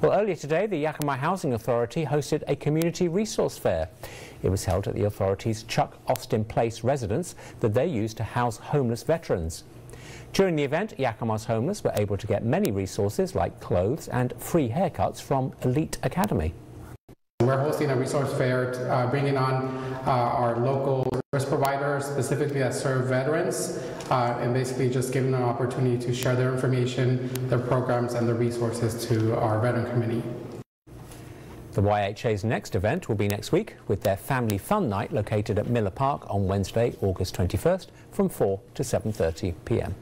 Well, earlier today, the Yakima Housing Authority hosted a community resource fair. It was held at the authority's Chuck Austin Place residence that they use to house homeless veterans. During the event, Yakima's homeless were able to get many resources like clothes and free haircuts from Elite Academy. We're hosting a resource fair, uh, bringing on uh, our local service providers, specifically that serve veterans, uh, and basically just giving them an opportunity to share their information, their programs, and their resources to our veteran community. The YHA's next event will be next week with their Family Fun Night located at Miller Park on Wednesday, August 21st from 4 to 7.30 p.m.